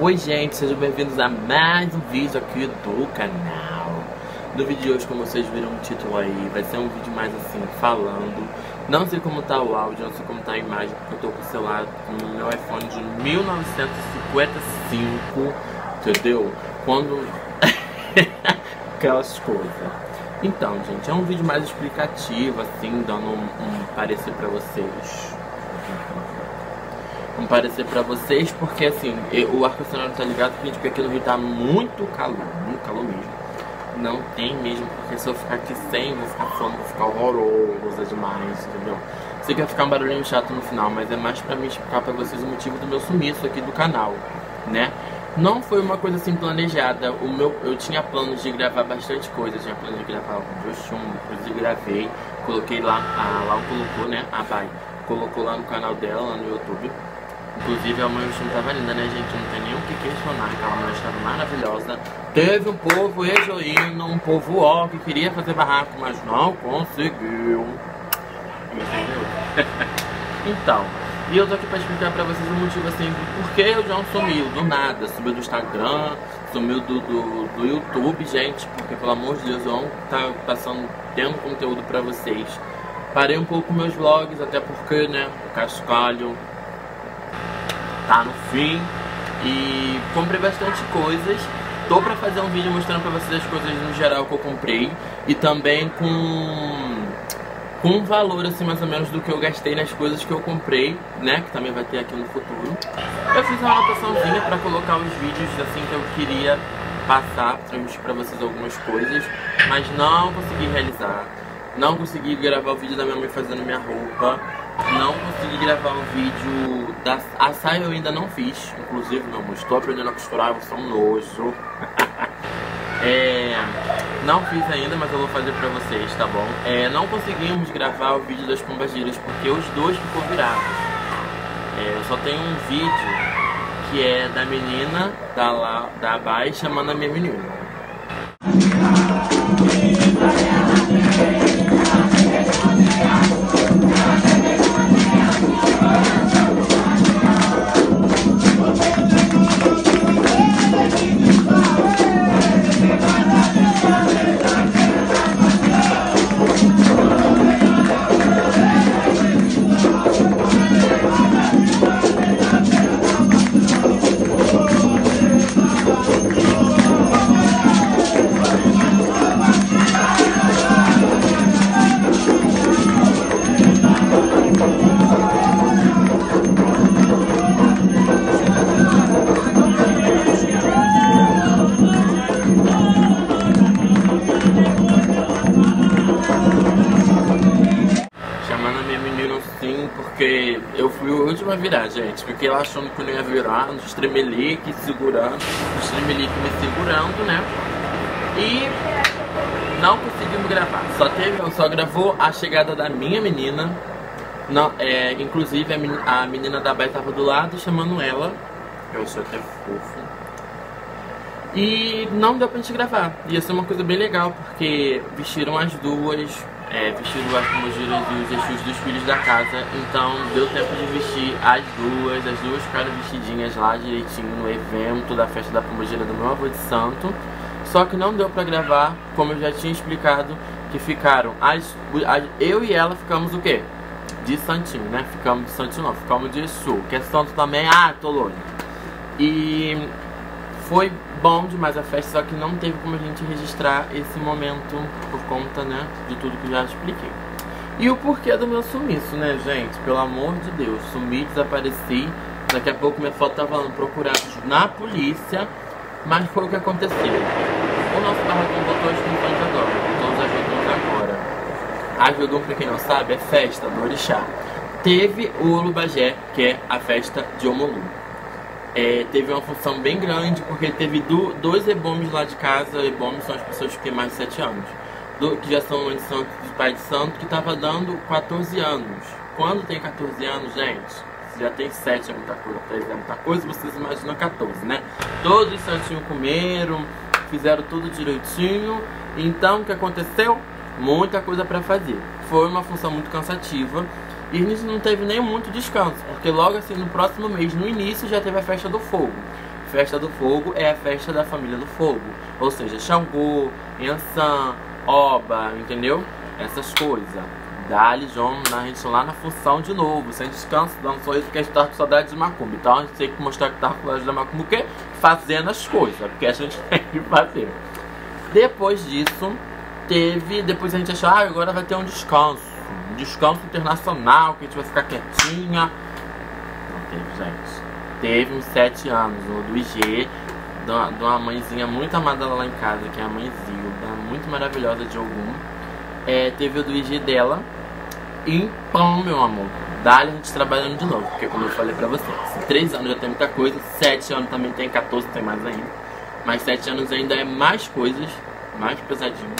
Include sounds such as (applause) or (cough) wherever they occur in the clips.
Oi gente, sejam bem-vindos a mais um vídeo aqui do canal. No vídeo de hoje, como vocês viram o título aí, vai ser um vídeo mais assim, falando. Não sei como tá o áudio, não sei como tá a imagem, porque eu tô com o celular com o meu iPhone de 1955 Entendeu? Quando... (laughs) Aquelas coisas. Então, gente, é um vídeo mais explicativo, assim, dando um, um parecer pra vocês comparecer pra vocês, porque assim, o ar-condicionado tá ligado, porque aqui no Rio tá muito calor, muito calor mesmo. Não tem mesmo, porque se eu ficar aqui sem, vou ficar falando, vou ficar horrorosa demais, entendeu? Sei que vai ficar um barulhinho chato no final, mas é mais pra me explicar pra vocês o motivo do meu sumiço aqui do canal, né? Não foi uma coisa assim planejada, o meu, eu tinha planos de gravar bastante coisa, tinha planos de gravar o chum, inclusive gravei, coloquei lá, a Lau colocou, né, a Bai, colocou lá no canal dela, lá no YouTube, Inclusive a mãe do tava linda, né, gente? Não tem nem o que questionar, aquela mãe estava maravilhosa. Teve um povo ejoíno, um povo ó, que queria fazer barraco, mas não conseguiu. Entendeu? (laughs) então, e eu tô aqui pra explicar pra vocês o motivo assim do porquê o João sumiu, do nada. Sumiu do Instagram, sumiu do, do, do YouTube, gente, porque pelo amor de Deus, o João tá passando, tendo conteúdo pra vocês. Parei um pouco meus vlogs, até porque, né, o cascalho tá no fim. E comprei bastante coisas. Tô pra fazer um vídeo mostrando pra vocês as coisas no geral que eu comprei. E também com com um valor assim mais ou menos do que eu gastei nas coisas que eu comprei, né, que também vai ter aqui no futuro. Eu fiz uma anotaçãozinha para colocar os vídeos assim que eu queria passar, transmitir para vocês algumas coisas, mas não consegui realizar. Não consegui gravar o vídeo da minha mãe fazendo minha roupa. Não consegui gravar o vídeo da a saia eu ainda não fiz, inclusive meu amor, estou aprendendo a costurar, você é um nojo. (laughs) é, não fiz ainda, mas eu vou fazer pra vocês, tá bom? É, não conseguimos gravar o vídeo das pombageiras porque os dois ficou virado. É, eu só tenho um vídeo que é da menina da, lá, da Bai chamando a minha menina. Eu fui o último a virar, gente. Fiquei lá achando que não ia virar, no estremelique segurando, no estremelique me segurando, né? E não conseguimos gravar. Só teve, só gravou a chegada da minha menina. Não, é, inclusive a menina, a menina da Bai tava do lado chamando ela. Eu sou até fofo. E não deu pra gente gravar. Ia ser uma coisa bem legal, porque vestiram as duas é, vestido as mojiras e os Exus dos filhos da casa. Então deu tempo de vestir as duas, as duas ficaram vestidinhas lá direitinho no evento da festa da Pombogira do meu avô de santo. Só que não deu pra gravar, como eu já tinha explicado, que ficaram as, as eu e ela ficamos o quê? De santinho, né? Ficamos de santinho não, ficamos de Exu, que é santo também, ah, tô louco. E foi bom demais a festa, só que não teve como a gente registrar esse momento por conta, né, de tudo que já expliquei. E o porquê do meu sumiço, né, gente? Pelo amor de Deus, sumi, desapareci. Daqui a pouco minha foto tava procurada na polícia, mas foi o que aconteceu. O nosso barracão botou as funções agora, todos ajudamos agora. A Jogum, pra quem não sabe, é festa do Orixá. Teve o Olubagé, que é a festa de Omolu é, teve uma função bem grande, porque teve do, dois ebomes lá de casa, ebomes são as pessoas que têm mais de 7 anos, do, que já são de santo, de pai de santo, que estava dando 14 anos. Quando tem 14 anos, gente, já tem 7 é muita coisa, 3 é muita coisa, vocês imaginam 14, né? Todos os santinhos comeram, fizeram tudo direitinho, então o que aconteceu? Muita coisa para fazer. Foi uma função muito cansativa, e gente não teve nem muito descanso, porque logo assim no próximo mês, no início, já teve a festa do fogo. Festa do Fogo é a festa da família do fogo. Ou seja, Xangô, Yansan, Oba, entendeu? Essas coisas. Dali, João, a gente lá na função de novo, sem descanso, dando só isso porque a gente tá com saudade de Macumba. Então a gente tem que mostrar que tá com saudade da Macumba, porque fazendo as coisas, porque a gente (laughs) tem que fazer. Depois disso, teve. Depois a gente achou, ah, agora vai ter um descanso. Descanso internacional, que a gente vai ficar quietinha. Não teve, gente. Teve uns sete anos, o do IG, de uma mãezinha muito amada lá em casa, que é a mãe Zilda, muito maravilhosa de algum. É, teve o do IG dela. E pão, meu amor. Dali a gente trabalhando de novo, porque como eu falei pra vocês, três anos já tem muita coisa, sete anos também tem, 14 tem mais ainda. Mas sete anos ainda é mais coisas, mais pesadinho.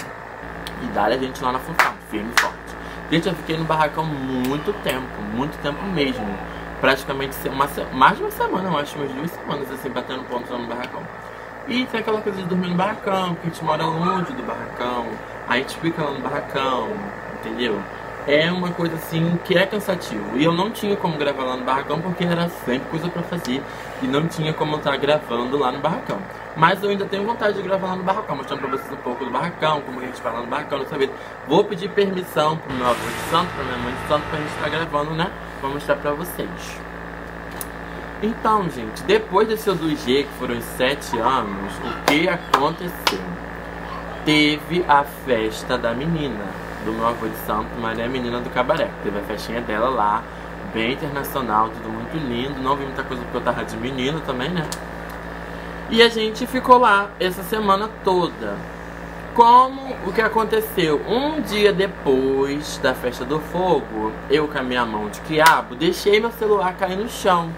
E dali a gente lá na função, firme e forte. Gente, eu fiquei no barracão muito tempo, muito tempo mesmo. Praticamente uma, mais de uma semana, eu acho, umas duas semanas assim, batendo pontos no barracão. E tem aquela coisa de dormir no barracão, porque a gente mora longe do barracão, a gente fica lá no barracão, entendeu? É uma coisa assim que é cansativo. E eu não tinha como gravar lá no barracão porque era sempre coisa para fazer e não tinha como estar gravando lá no barracão. Mas eu ainda tenho vontade de gravar lá no barracão, mostrando pra vocês um pouco do barracão, como a gente fala no barracão, não saber. Vou pedir permissão pro meu avô de santo, pra minha mãe de santo, pra gente estar gravando, né? Vou mostrar pra vocês. Então, gente, depois desse do G, que foram sete anos, o que aconteceu? Teve a festa da menina, do meu avô de santo, Maria Menina do Cabaré. Teve a festinha dela lá, bem internacional, tudo muito lindo. Não vi muita coisa porque eu tava de menino também, né? E a gente ficou lá essa semana toda. Como o que aconteceu? Um dia depois da festa do fogo, eu com a minha mão de quiabo, deixei meu celular cair no chão.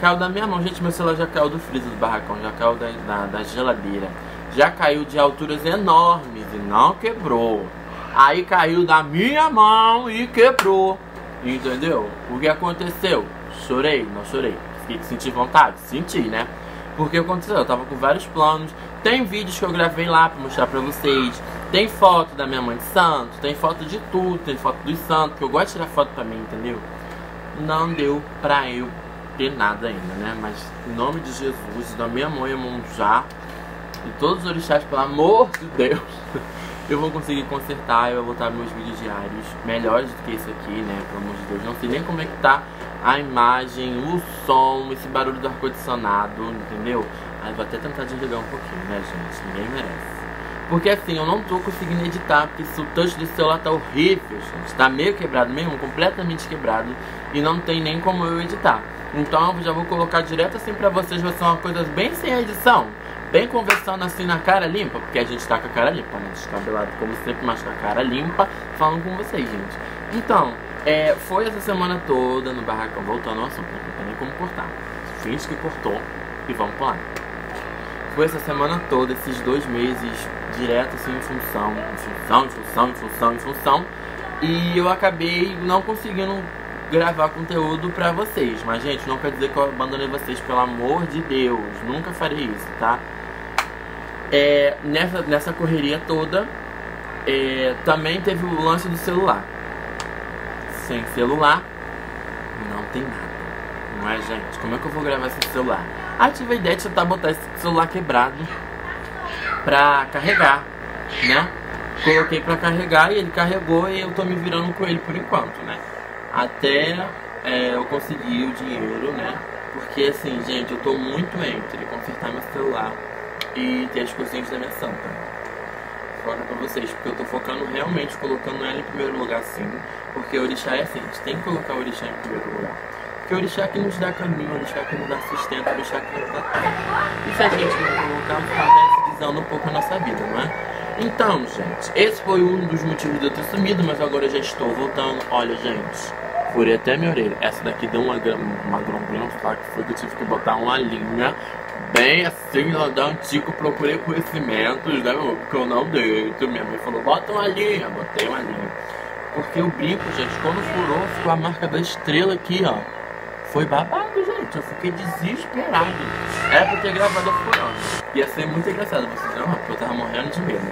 Caiu da minha mão. Gente, meu celular já caiu do freezer do barracão, já caiu da, da, da geladeira. Já caiu de alturas enormes e não quebrou. Aí caiu da minha mão e quebrou. Entendeu? O que aconteceu? Chorei, não chorei. Senti vontade? Senti, né? Porque aconteceu, eu tava com vários planos. Tem vídeos que eu gravei lá pra mostrar pra vocês. Tem foto da minha mãe de santo, tem foto de tudo, tem foto dos santos, que eu gosto de tirar foto pra mim, entendeu? Não deu pra eu ter nada ainda, né? Mas em nome de Jesus, da minha mãe Monjá e todos os orixás, pelo amor de Deus, eu vou conseguir consertar, eu vou botar meus vídeos diários melhores do que esse aqui, né? Pelo amor de Deus, não sei nem como é que tá a imagem, o som, esse barulho do ar-condicionado, entendeu? Aí vou até tentar desligar um pouquinho, né, gente? Ninguém merece. Porque assim, eu não tô conseguindo editar, porque o touch desse celular tá horrível, gente. Tá meio quebrado mesmo, completamente quebrado. E não tem nem como eu editar. Então eu já vou colocar direto assim pra vocês, vai ser uma coisa bem sem edição. Bem conversando assim na cara limpa, porque a gente tá com a cara limpa, né? Descabelado como sempre, mas com a cara limpa, falando com vocês, gente. Então, é, foi essa semana toda no barracão, voltando ao assunto, né? não tem nem como cortar. Finge que cortou e vamos pra lá. Foi essa semana toda, esses dois meses, direto assim em função, em função, em função, em função, em função. E eu acabei não conseguindo gravar conteúdo pra vocês. Mas, gente, não quer dizer que eu abandonei vocês, pelo amor de Deus. Nunca farei isso, tá? É, nessa, nessa correria toda, é, também teve o lance do celular. Sem celular, não tem nada. Não é, gente? Como é que eu vou gravar sem celular? Aí tive a ideia de tentar botar esse celular quebrado pra carregar, né? Coloquei pra carregar e ele carregou e eu tô me virando com ele por enquanto, né? Até é, eu conseguir o dinheiro, né? Porque assim, gente, eu tô muito entre consertar meu celular e ter as coisinhas da minha santa. Foca pra vocês, porque eu tô focando realmente, colocando ela em primeiro lugar sim. Porque o orixá é assim, a gente tem que colocar o orixá em primeiro lugar. Porque o orixá que nos dá caminho, o orixá que nos dá sustento, o orixá que nos dá tudo. E se a gente não colocar, vai deslizando um pouco a nossa vida, não é? Então, gente, esse foi um dos motivos de eu ter sumido, mas agora eu já estou voltando. Olha, gente, furei até minha orelha. Essa daqui deu uma, uma grombinha, só que foi que eu tive que botar uma linha bem assim, da antigo, procurei conhecimentos, né? Porque eu não deito. Minha mãe falou, bota uma linha, botei uma linha. Porque o brinco, gente, quando furou, ficou a marca da estrela aqui, ó. Foi babado, gente. Eu fiquei desesperado. Era pra ter gravado furando. Ia ser muito engraçado, vocês não, porque eu tava morrendo de medo.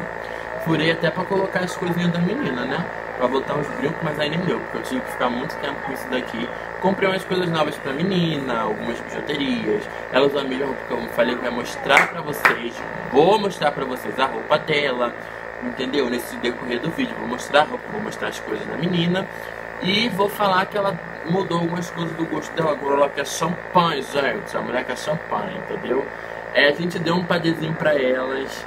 Furei até pra colocar as coisinhas da menina, né? Pra botar uns brincos, mas aí nem deu, porque eu tive que ficar muito tempo com isso daqui. Comprei umas coisas novas pra menina, algumas bijuterias. Ela usa a mesma roupa que eu falei que ia mostrar pra vocês. Vou mostrar pra vocês a roupa dela, entendeu? Nesse decorrer do vídeo. Vou mostrar a roupa, vou mostrar as coisas da menina. E vou falar que ela mudou algumas coisas do gosto dela. Agora ela quer champanhe, gente. A mulher quer champanhe, entendeu? É, a gente deu um padezinho pra elas.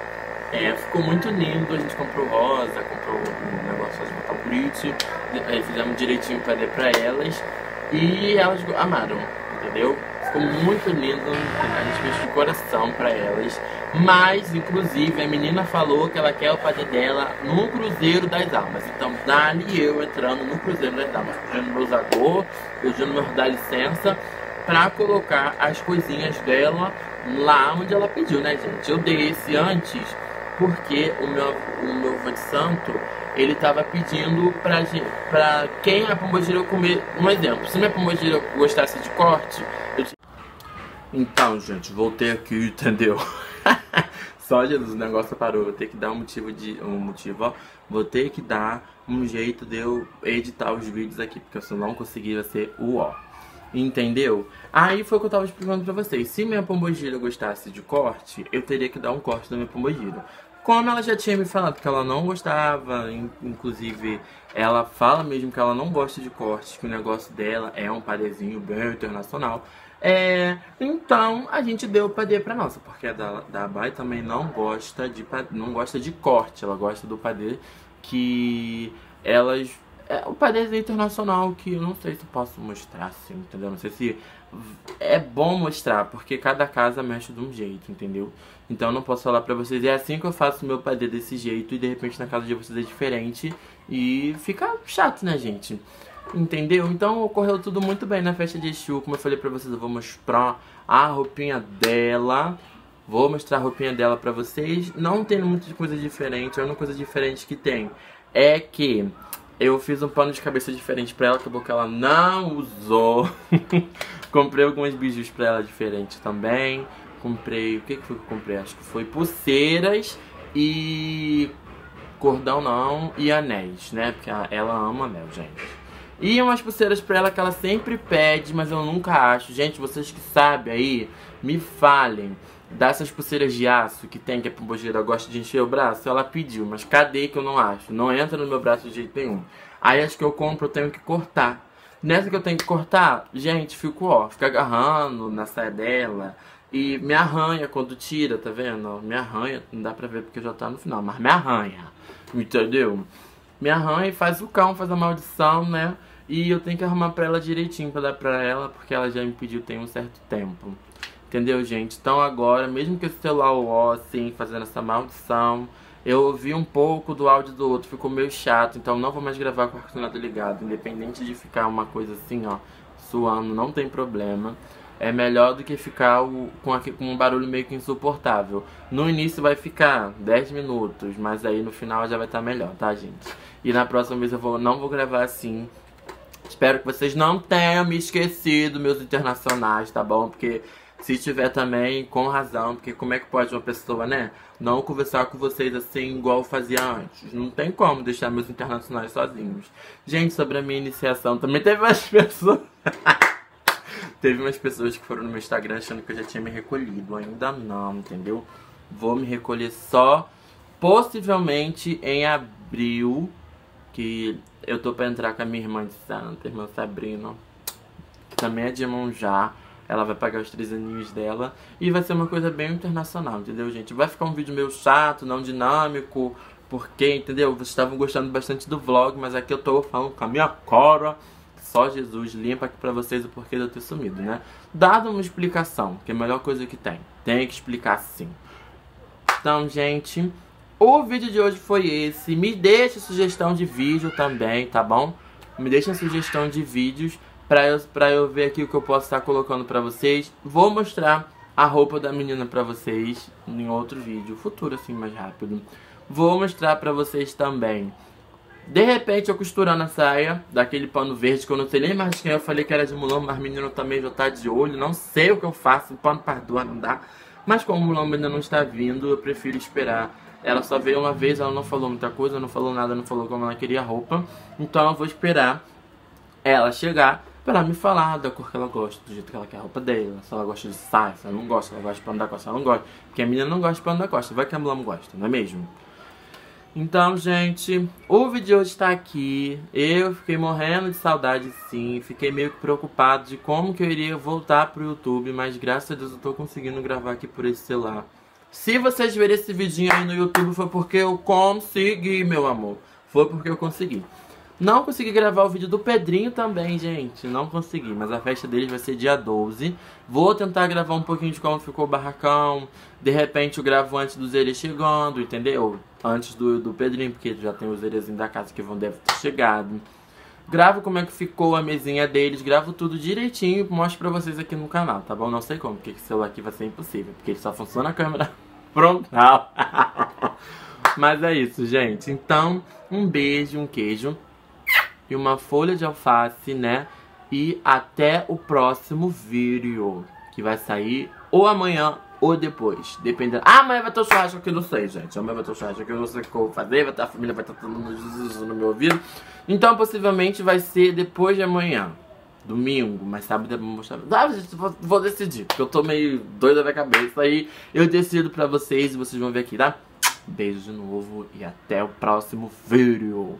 É, ficou muito lindo, a gente comprou rosa, comprou um negócio de botar brit, é, fizemos direitinho para dar pra elas e elas amaram, entendeu? Ficou muito lindo, a gente fez de coração para elas. Mas, inclusive, a menina falou que ela quer o padê dela no Cruzeiro das Almas. Então, dali eu entrando no Cruzeiro das Almas, pedindo meu usador, pedindo meu dar licença, pra colocar as coisinhas dela lá onde ela pediu, né, gente? Eu dei esse antes porque o meu, o meu avô de santo, ele tava pedindo pra, pra quem a pombogira comer. Um exemplo, se minha pombogira gostasse de corte, eu Então, gente, voltei aqui, (laughs) entendeu? Só Jesus, o negócio parou. Vou ter que dar um motivo de. Um motivo, ó. Vou ter que dar um jeito de eu editar os vídeos aqui, porque se eu não conseguir vai ser o ó. Entendeu? Aí foi o que eu tava explicando pra vocês. Se minha pombogira gostasse de corte, eu teria que dar um corte da minha pombogira. Como ela já tinha me falado que ela não gostava, inclusive ela fala mesmo que ela não gosta de cortes, que o negócio dela é um padezinho bem internacional. É, então a gente deu o padê pra nossa, porque a da, da Bai também não gosta de não gosta de corte, ela gosta do padê que elas é o padrãozinho internacional que eu não sei se posso mostrar assim, entendeu? Não sei se é bom mostrar, porque cada casa mexe de um jeito, entendeu? Então eu não posso falar pra vocês, é assim que eu faço meu padê desse jeito e de repente na casa de vocês é diferente e fica chato, né, gente? Entendeu? Então ocorreu tudo muito bem na festa de Exu, como eu falei pra vocês, eu vou mostrar a roupinha dela. Vou mostrar a roupinha dela pra vocês. Não tem muita coisa diferente, a única coisa diferente que tem é que eu fiz um pano de cabeça diferente pra ela, acabou que ela não usou. (laughs) comprei algumas bijus pra ela diferentes também. Comprei, o que, que foi que eu comprei? Acho que foi pulseiras e cordão não e anéis, né? Porque ela ama anel, gente. E umas pulseiras pra ela que ela sempre pede, mas eu nunca acho. Gente, vocês que sabem aí, me falem dessas pulseiras de aço que tem, que a pombogira gosta de encher o braço, ela pediu, mas cadê que eu não acho? Não entra no meu braço de jeito nenhum. Aí as que eu compro eu tenho que cortar. Nessa que eu tenho que cortar, gente, fico, ó, fica agarrando na saia dela. E me arranha quando tira, tá vendo? Me arranha, não dá pra ver porque já tá no final, mas me arranha, entendeu? Me arranha e faz o cão, faz a maldição, né? E eu tenho que arrumar pra ela direitinho pra dar pra ela, porque ela já me pediu tem um certo tempo. Entendeu, gente? Então agora, mesmo que esse celular ó, assim, fazendo essa maldição, eu ouvi um pouco do áudio do outro, ficou meio chato, então não vou mais gravar com o ar-condicionado ligado. Independente de ficar uma coisa assim, ó, suando, não tem problema. É melhor do que ficar o, com, aqui, com um barulho meio que insuportável. No início vai ficar 10 minutos, mas aí no final já vai estar tá melhor, tá, gente? E na próxima vez eu vou, não vou gravar assim. Espero que vocês não tenham me esquecido, meus internacionais, tá bom? Porque se tiver também, com razão, porque como é que pode uma pessoa, né, não conversar com vocês assim igual fazia antes? Não tem como deixar meus internacionais sozinhos. Gente, sobre a minha iniciação, também teve umas (laughs) pessoas. teve umas pessoas que foram no meu Instagram achando que eu já tinha me recolhido. Ainda não, entendeu? Vou me recolher só possivelmente em abril. Que eu tô pra entrar com a minha irmã de Santa, irmã Sabrina, que também é de Monjá. Ela vai pagar os três aninhos dela. E vai ser uma coisa bem internacional, entendeu, gente? Vai ficar um vídeo meio chato, não dinâmico. Porque, entendeu? Vocês estavam gostando bastante do vlog, mas aqui eu tô falando com a minha cara. Só Jesus limpa aqui pra vocês o porquê de eu ter sumido, né? Dado uma explicação, que é a melhor coisa que tem. Tem que explicar sim. Então, gente, o vídeo de hoje foi esse. Me deixa sugestão de vídeo também, tá bom? Me deixa sugestão de vídeos pra eu, pra eu ver aqui o que eu posso estar colocando pra vocês. Vou mostrar a roupa da menina pra vocês em outro vídeo, futuro assim, mais rápido. Vou mostrar pra vocês também. De repente eu costurando a saia daquele pano verde que eu não sei nem mais quem eu falei que era de Mulan, mas menino também já tá de olho. Não sei o que eu faço, pano para não dá. Mas como o Mulan ainda não está vindo, eu prefiro esperar Ela só veio uma vez, ela não falou muita coisa, não falou nada, não falou como ela queria roupa. Então eu vou esperar ela chegar pra ela me falar da cor que ela gosta, do jeito que ela quer a roupa dela. Se ela gosta de saia, se ela não gosta, se ela gosta de pano da costa, se ela não gosta. Porque a menina não gosta de pano da costa, vai que a mulher não gosta, não é mesmo? Então, gente, o vídeo de hoje está aqui. Eu fiquei morrendo de saudade, sim. Fiquei meio que preocupado de como que eu iria voltar pro YouTube. Mas graças a Deus eu tô conseguindo gravar aqui por esse celular. Se vocês verem esse vidinho aí no YouTube, foi porque eu consegui, meu amor. Foi porque eu consegui. Não consegui gravar o vídeo do Pedrinho também, gente. Não consegui, mas a festa deles vai ser dia 12. Vou tentar gravar um pouquinho de como ficou o barracão. De repente eu gravo antes dos eles chegando, entendeu? Antes do, do Pedrinho, porque já tem os eles da casa que vão deve ter chegado. Gravo como é que ficou a mesinha deles, gravo tudo direitinho e mostro pra vocês aqui no canal, tá bom? Não sei como, porque esse celular aqui vai ser impossível, porque ele só funciona a câmera (laughs) frontal. (laughs) Mas é isso, gente. Então, um beijo, um queijo e uma folha de alface, né? E até o próximo vídeo, que vai sair ou amanhã ou depois, dependendo. Ah, amanhã vai ter o churrasco que eu não sei, gente. Amanhã vai ter o churrasco que eu não sei o que eu vou fazer, vai ter a família, vai estar todo mundo no meu ouvido. Então, possivelmente vai ser depois de amanhã. Domingo, mas sábado eu vou mostrar. Ah, gente, vou, vou decidir, porque eu tô meio doida da cabeça. Aí eu decido pra vocês e vocês vão ver aqui, tá? Beijo de novo e até o próximo vídeo.